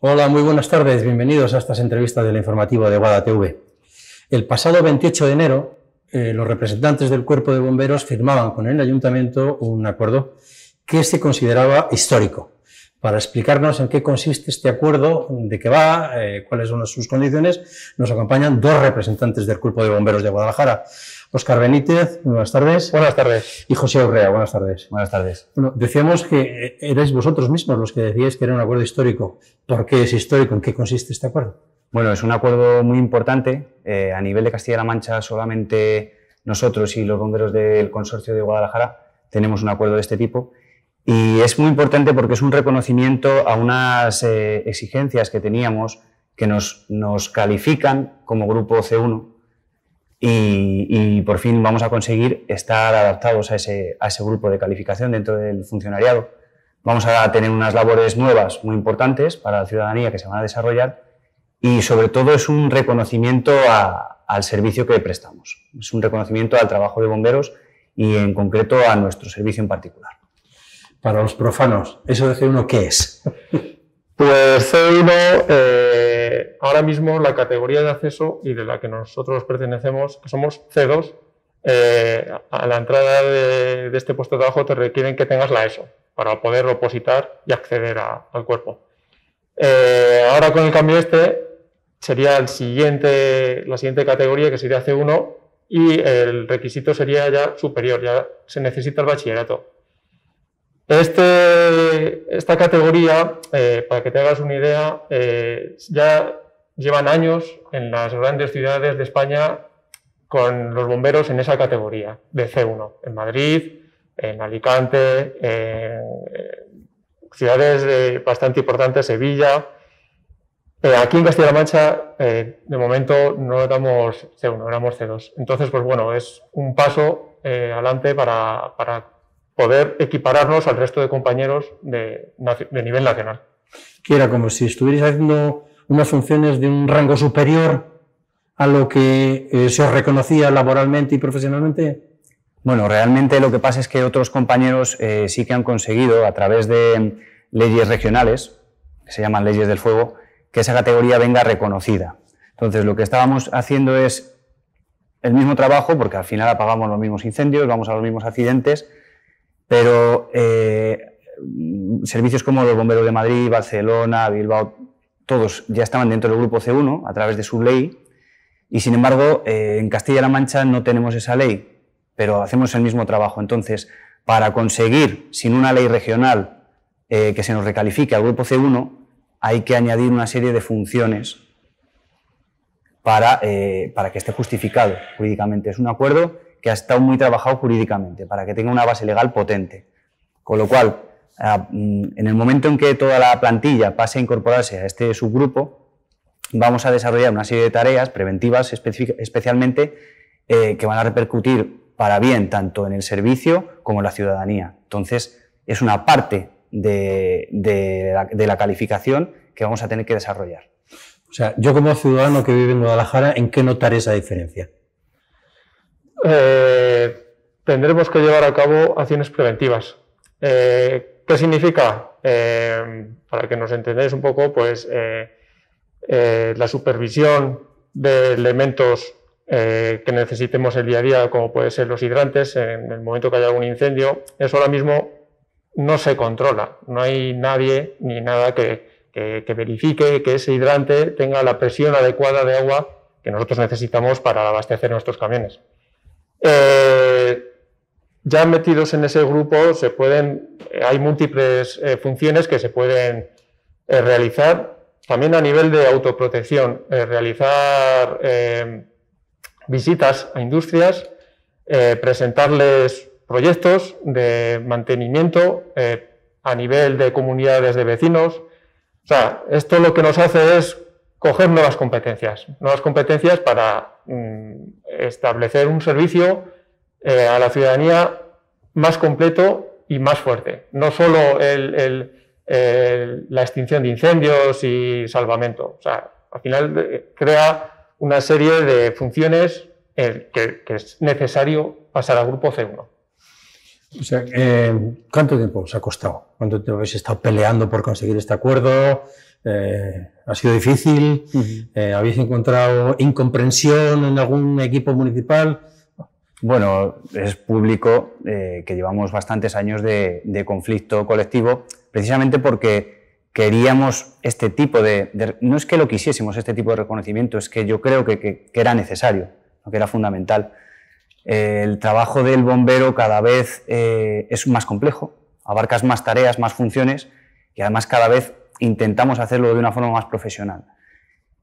Hola, muy buenas tardes. Bienvenidos a estas entrevistas del informativo de Guada TV. El pasado 28 de enero, eh, los representantes del Cuerpo de Bomberos firmaban con el Ayuntamiento un acuerdo que se consideraba histórico. Para explicarnos en qué consiste este acuerdo, de qué va, eh, cuáles son sus condiciones, nos acompañan dos representantes del Cuerpo de Bomberos de Guadalajara. Óscar Benítez, buenas tardes. Buenas tardes. Y José Urrea, buenas tardes. Buenas tardes. Bueno, decíamos que erais vosotros mismos los que decíais que era un acuerdo histórico. ¿Por qué es histórico? ¿En qué consiste este acuerdo? Bueno, es un acuerdo muy importante. Eh, a nivel de Castilla-La Mancha, solamente nosotros y los bomberos del consorcio de Guadalajara tenemos un acuerdo de este tipo. Y es muy importante porque es un reconocimiento a unas eh, exigencias que teníamos que nos, nos califican como grupo C1 y, por fin vamos a conseguir estar adaptados a ese, a ese grupo de calificación dentro del funcionariado. Vamos a tener unas labores nuevas muy importantes para la ciudadanía que se van a desarrollar y sobre todo es un reconocimiento al servicio que prestamos. Es un reconocimiento al trabajo de bomberos y en concreto a nuestro servicio en particular. Para los profanos, ¿eso de C1 qué es? Pues C1, eh, ahora mismo la categoría de acceso y de la que nosotros pertenecemos, que somos C2, eh, a la entrada de, este puesto de trabajo te requieren que tengas la ESO para poder opositar y acceder al cuerpo. Eh, ahora con el cambio este sería el siguiente, la siguiente categoría que sería C1 y el requisito sería ya superior, ya se necesita el bachillerato. Este, esta categoría, eh, para que te hagas una idea, eh, ya llevan años en las grandes ciudades de España con los bomberos en esa categoría de C1, en Madrid, en Alicante, en ciudades bastante importantes, Sevilla. Eh, aquí en Castilla-La Mancha, de momento no éramos C1, éramos C2. Entonces, pues bueno, es un paso adelante para poder equipararnos al resto de compañeros de, nivel nacional. Que era como si estuvierais haciendo unas funciones de un rango superior a lo que eh, se os reconocía laboralmente y profesionalmente. Bueno, realmente lo que pasa es que otros compañeros eh, sí que han conseguido, a través de leyes regionales, que se llaman leyes del fuego, que esa categoría venga reconocida. Entonces, lo que estábamos haciendo es el mismo trabajo, porque al final apagamos los mismos incendios, vamos a los mismos accidentes, pero eh, servicios como los bomberos de Madrid, Barcelona, Bilbao, todos ya estaban dentro del grupo C1 a través de su ley y sin embargo eh, en Castilla-La Mancha no tenemos esa ley, pero hacemos el mismo trabajo. Entonces, para conseguir, sin una ley regional, eh, que se nos recalifique al grupo C1, hay que añadir una serie de funciones para, para que esté justificado jurídicamente. Es un acuerdo que ha estado muy trabajado jurídicamente, para que tenga una base legal potente. Con lo cual, mm, en el momento en que toda la plantilla pase a incorporarse a este subgrupo, vamos a desarrollar una serie de tareas preventivas especialmente eh, que van a repercutir para bien tanto en el servicio como en la ciudadanía. Entonces, es una parte de, la, calificación que vamos a tener que desarrollar. O sea, yo como ciudadano que vive en Guadalajara, ¿en qué notaré esa diferencia? Eh, tendremos que llevar a cabo acciones preventivas. Eh, ¿Qué significa? Eh, para que nos entendáis un poco, pues la supervisión de elementos que necesitemos el día a día, como pueden ser los hidrantes, en el momento que haya algún incendio, eso ahora mismo no se controla. No hay nadie ni nada que verifique que ese hidrante tenga la presión adecuada de agua que nosotros necesitamos para abastecer nuestros camiones. Eh, ya metidos en ese grupo se pueden, eh, hay múltiples eh, funciones que se pueden realizar, también a nivel de autoprotección, realizar visitas a industrias, presentarles proyectos de mantenimiento a nivel de comunidades de vecinos. O sea, esto lo que nos hace es coger nuevas competencias, nuevas competencias para mm, establecer un servicio eh, a la ciudadanía más completo y más fuerte. No solo la extinción de incendios y salvamento. O sea, al final eh, crea una serie de funciones eh, que, es necesario pasar al grupo C1. O sea, ¿cuánto tiempo os ha costado? ¿Cuánto tiempo habéis estado peleando por conseguir este acuerdo? Eh, ¿Ha sido difícil? Eh, ¿Habéis encontrado incomprensión en algún equipo municipal? Bueno, es público que llevamos bastantes años de, conflicto colectivo, precisamente porque queríamos este tipo de, No es que lo quisiésemos, este tipo de reconocimiento, es que yo creo que, que era necesario, que era fundamental el trabajo del bombero cada vez eh, es más complejo, abarcas más tareas, más funciones y además cada vez intentamos hacerlo de una forma más profesional.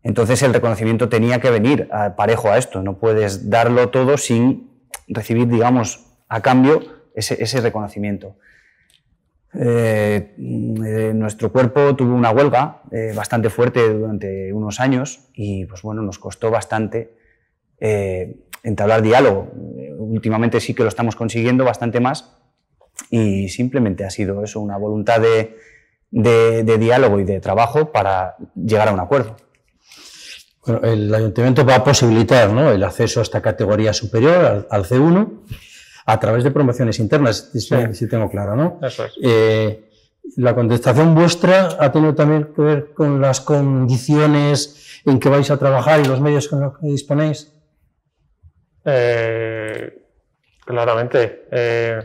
Entonces el reconocimiento tenía que venir parejo a esto, no puedes darlo todo sin recibir, digamos, a cambio ese, reconocimiento. Eh, nuestro cuerpo tuvo una huelga eh, bastante fuerte durante unos años y pues bueno, nos costó bastante entablar diálogo. Últimamente sí que lo estamos consiguiendo bastante más y simplemente ha sido eso, una voluntad de, diálogo y de trabajo para llegar a un acuerdo. Bueno, el ayuntamiento va a posibilitar el acceso a esta categoría superior, al, C1, a través de promociones internas, si, tengo claro, ¿no? Eso es. Eh, la contestación vuestra ha tenido también que ver con las condiciones en que vais a trabajar y los medios con los que disponéis. Eh, claramente. Eh,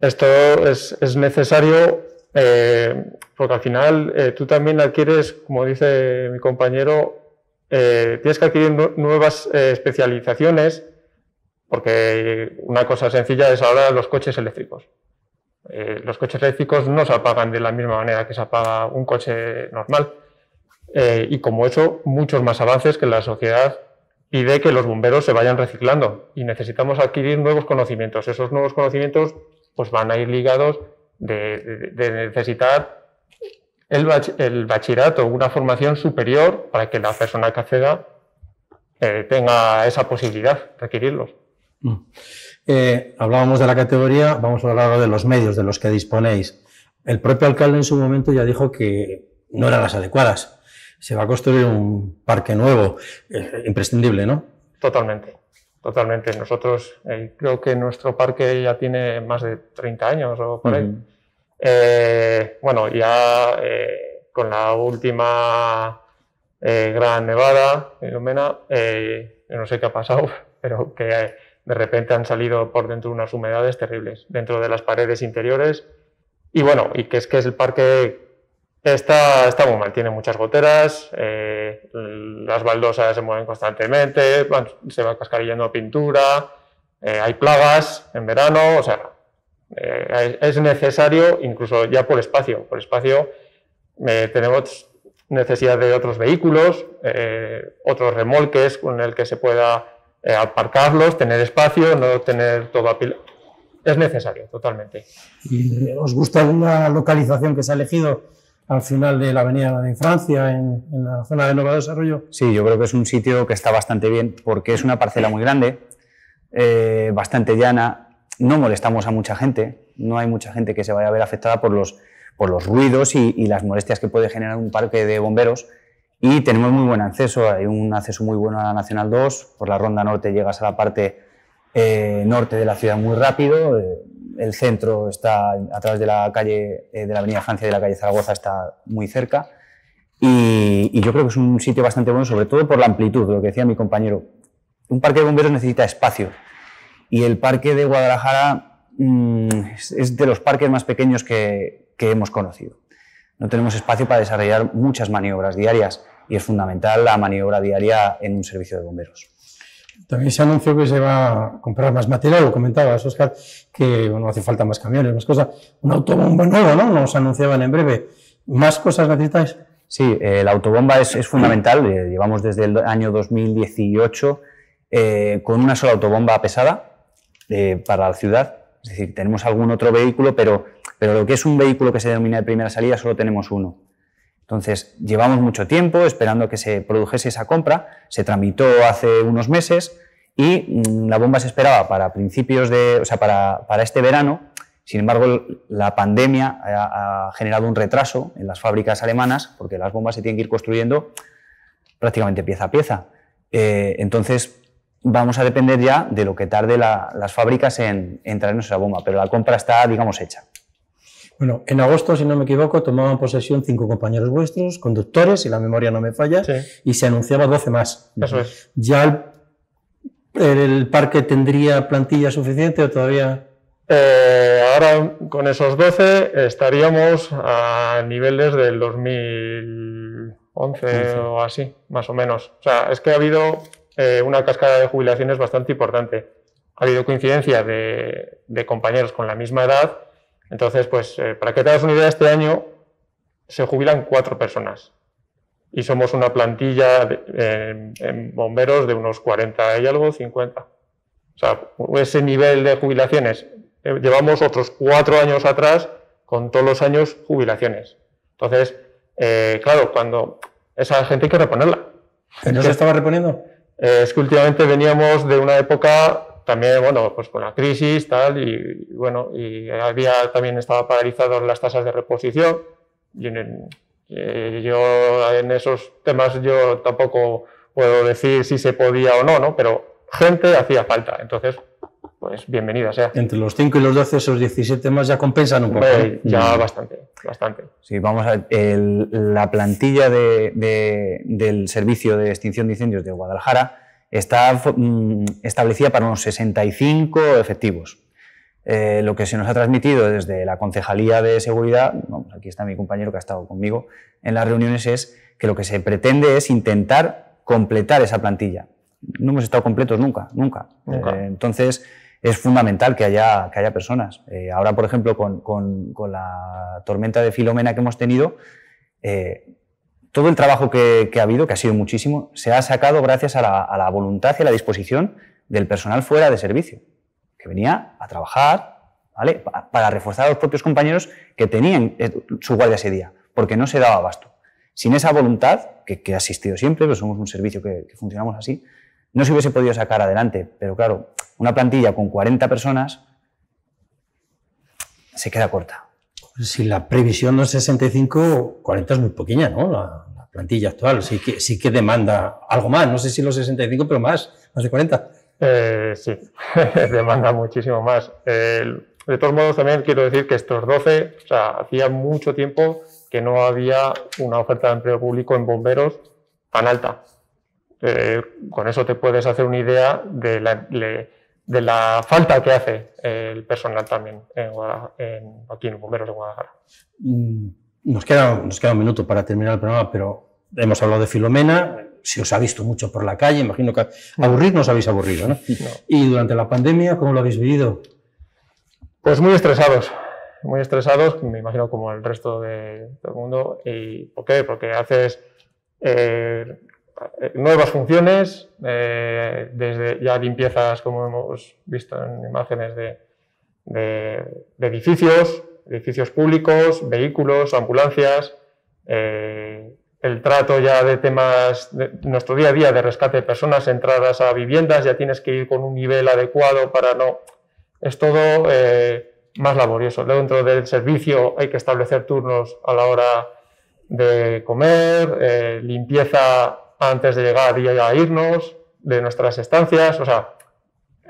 esto es, necesario eh, porque al final tú también adquieres, como dice mi compañero, tienes que adquirir nuevas especializaciones porque una cosa sencilla es ahora los coches eléctricos. los coches eléctricos no se apagan de la misma manera que se apaga un coche normal. y como eso, muchos más avances que la sociedad pide que los bomberos se vayan reciclando y necesitamos adquirir nuevos conocimientos. Esos nuevos conocimientos pues van a ir ligados de, necesitar el, el, bachillerato, una formación superior para que la persona que acceda eh, tenga esa posibilidad de adquirirlos. Mm. Eh, hablábamos de la categoría, vamos a hablar de los medios de los que disponéis. El propio alcalde en su momento ya dijo que no eran las adecuadas se va a construir un parque nuevo, eh, imprescindible, ¿no? Totalmente, totalmente. Nosotros eh, creo que nuestro parque ya tiene más de 30 años o por ahí. Eh, bueno, ya con la última gran nevada, Ilumena, no sé qué ha pasado, pero que de repente han salido por dentro unas humedades terribles dentro de las paredes interiores. Y bueno, y que es que es el parque Está, está muy mal, tiene muchas goteras, eh, las baldosas se mueven constantemente, se va cascarillando pintura, eh, hay plagas en verano, o sea, eh, es necesario, incluso ya por espacio, por espacio tenemos necesidad de otros vehículos, otros remolques con el que se pueda aparcarlos, tener espacio, no tener todo apilado. Es necesario, totalmente. ¿Os gusta alguna localización que se ha elegido? Al final de la avenida de Francia, en, la zona de Nuevo Desarrollo. Sí, yo creo que es un sitio que está bastante bien porque es una parcela muy grande, eh, bastante llana, no molestamos a mucha gente, no hay mucha gente que se vaya a ver afectada por los, por los ruidos y, las molestias que puede generar un parque de bomberos y tenemos muy buen acceso, hay un acceso muy bueno a la Nacional 2, por la Ronda Norte llegas a la parte eh, norte de la ciudad muy rápido, eh, el centro está a través de la calle, eh, de la Avenida Francia y de la calle Zaragoza, está muy cerca. Y, yo creo que es un sitio bastante bueno, sobre todo por la amplitud, lo que decía mi compañero. Un parque de bomberos necesita espacio. Y el parque de Guadalajara mm, es, de los parques más pequeños que, que hemos conocido. No tenemos espacio para desarrollar muchas maniobras diarias y es fundamental la maniobra diaria en un servicio de bomberos. También se anunció que se va a comprar más material, lo comentabas, Oscar, que no hace falta más camiones, más cosas. Un autobomba nuevo, ¿no? Nos anunciaban en breve. ¿Más cosas necesitáis? Sí, eh, la autobomba es, fundamental. Eh, llevamos desde el año 2018 eh, con una sola autobomba pesada para la ciudad. Es decir, tenemos algún otro vehículo, pero, pero lo que es un vehículo que se denomina de primera salida solo tenemos uno. Entonces, llevamos mucho tiempo esperando que se produjese esa compra, se tramitó hace unos meses y mm, la bomba se esperaba para principios de, o sea, para, este verano. Sin embargo, la pandemia ha, generado un retraso en las fábricas alemanas porque las bombas se tienen que ir construyendo prácticamente pieza a pieza. Eh, entonces, vamos a depender ya de lo que tarde las fábricas en, en traernos esa bomba, pero la compra está, digamos, hecha. Bueno, en agosto, si no me equivoco, tomaban posesión cinco compañeros vuestros, conductores, si la memoria no me falla, Sí. y se anunciaba 12 más. Eso es. ¿Ya el, el parque tendría plantilla suficiente o todavía...? Eh, ahora con esos 12 estaríamos a niveles del 2011 o así, más o menos. O sea, es que ha habido eh, una cascada de jubilaciones bastante importante. Ha habido coincidencia de, de compañeros con la misma edad. Entonces, pues, eh, para que te hagas una idea, este año se jubilan cuatro personas. Y somos una plantilla de- en, en bomberos de unos 40 y algo, 50. O sea, ese nivel de jubilaciones. Eh, Llevamos otros cuatro años atrás con todos los años jubilaciones. Entonces, eh, claro, cuando esa gente hay que reponerla. ¿Que ¿No se estaba reponiendo? Eh, es que últimamente veníamos de una época también, bueno, pues con la crisis, tal, y, y bueno, y había también estaba paralizadas las tasas de reposición. Y en- eh, yo en esos temas yo tampoco puedo decir si se podía o no, ¿no? Pero gente hacía falta. Entonces, pues bienvenida sea. Entre los 5 y los 12, esos 17 más ya compensan un poco. ¿no? ya Mm. bastante, bastante. Sí, vamos a el- la plantilla de- de- del Servicio de Extinción de Incendios de Guadalajara está mm, establecida para unos 65 efectivos. Eh, lo que se nos ha transmitido desde la Concejalía de Seguridad, vamos, aquí está mi compañero que ha estado conmigo en las reuniones, es que lo que se pretende es intentar completar esa plantilla. No hemos estado completos nunca, nunca. Nunca. Eh, entonces, es fundamental que haya, que haya personas. Eh, ahora, por ejemplo, con, con- con la tormenta de Filomena que hemos tenido, eh, todo el trabajo que, ha habido, que ha sido muchísimo, se ha sacado gracias a la, voluntad y a la disposición del personal fuera de servicio, que venía a trabajar ¿vale? Pa- para reforzar a los propios compañeros que tenían eh, su guardia ese día, porque no se daba abasto. Sin esa voluntad, que, ha existido siempre, pero somos un servicio que, que funcionamos así, no se hubiese podido sacar adelante. Pero claro, una plantilla con 40 personas se queda corta. Si la previsión no es 65, 40 es muy pequeña, ¿no? La, la plantilla actual. Sí que, sí que demanda algo más. No sé si los 65, pero más, más de 40. Eh, sí, demanda muchísimo más. De todos modos, también quiero decir que estos 12, o sea, hacía mucho tiempo que no había una oferta de empleo público en bomberos tan alta. Eh, con eso te puedes hacer una idea de la, de la falta que hace el personal también en, en- aquí en Bomberos de Guadalajara. Mm, Nos queda, nos queda un minuto para terminar el programa, pero hemos hablado de Filomena. Si os ha visto mucho por la calle, imagino que aburrir no os habéis aburrido, ¿no? No. Y durante la pandemia, ¿cómo lo habéis vivido? Pues muy estresados, muy estresados, me imagino como el resto de todo el mundo. ¿Y por qué? Porque haces eh, nuevas funciones, eh, desde ya limpiezas, como hemos visto en imágenes, de, de- edificios, edificios públicos, vehículos, ambulancias, eh, el trato ya de temas, de nuestro día a día de rescate de personas, entradas a viviendas, ya tienes que ir con un nivel adecuado para no es todo eh, más laborioso. Dentro del servicio hay que establecer turnos a la hora de comer, eh, limpieza antes de llegar y a irnos de nuestras estancias. O sea,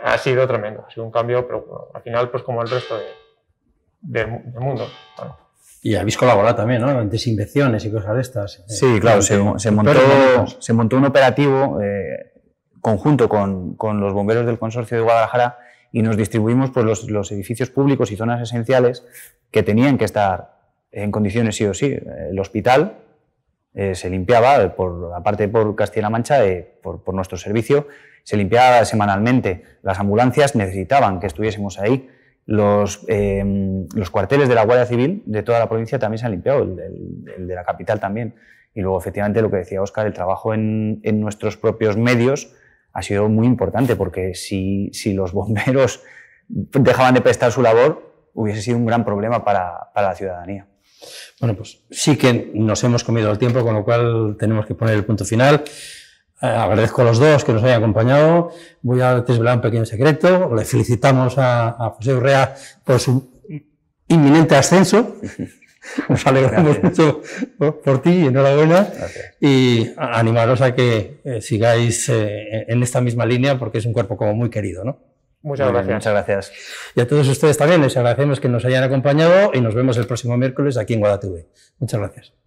ha sido tremendo, ha sido un cambio, pero bueno, al final, pues como el resto de- del mu- del mundo. Bueno, Y habéis colaborado también, ¿no? En desinfecciones y cosas de estas. Sí, claro, se, se montó, se montó un operativo eh, conjunto con, con los bomberos del Consorcio de Guadalajara y nos distribuimos pues, los, los edificios públicos y zonas esenciales que tenían que estar en condiciones sí o sí. El hospital eh, se limpiaba, por, aparte por Castilla-La Mancha, eh, por, por nuestro servicio, se limpiaba semanalmente. Las ambulancias necesitaban que estuviésemos ahí. Los, eh, los cuarteles de la Guardia Civil de toda la provincia también se han limpiado, el de la capital también. Y luego, efectivamente, lo que decía Óscar, el trabajo en, en nuestros propios medios ha sido muy importante, porque si, si los bomberos dejaban de prestar su labor, hubiese sido un gran problema para, para la ciudadanía. Bueno, pues sí que nos hemos comido el tiempo, con lo cual tenemos que poner el punto final. Eh, agradezco a los dos que nos hayan acompañado. Voy a desvelar un pequeño secreto. Le felicitamos a, a José Urrea por su inminente ascenso. Nos alegramos mucho por, por ti y enhorabuena. Y animaros a que eh, sigáis eh, en esta misma línea porque es un cuerpo como muy querido, ¿no? Muchas gracias. Muchas gracias. Y a todos ustedes también les agradecemos que nos hayan acompañado y nos vemos el próximo miércoles aquí en Guadatv. Muchas gracias.